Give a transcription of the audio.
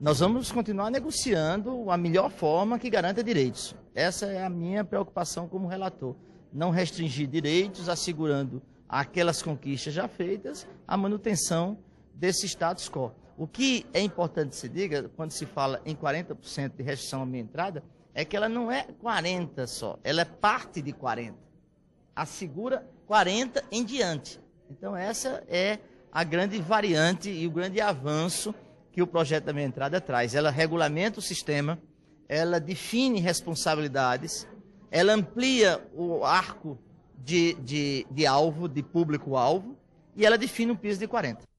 Nós vamos continuar negociando a melhor forma que garanta direitos. Essa é a minha preocupação como relator. Não restringir direitos, assegurando aquelas conquistas já feitas, a manutenção desse status quo. O que é importante se diga, quando se fala em 40% de restrição à minha entrada, é que ela não é 40 só, ela é parte de 40. Assegura 40 em diante. Então essa é a grande variante e o grande avanço que o projeto da minha entrada traz. Ela regulamenta o sistema, ela define responsabilidades, ela amplia o arco de, de, de alvo, de público-alvo, e ela define um piso de 40.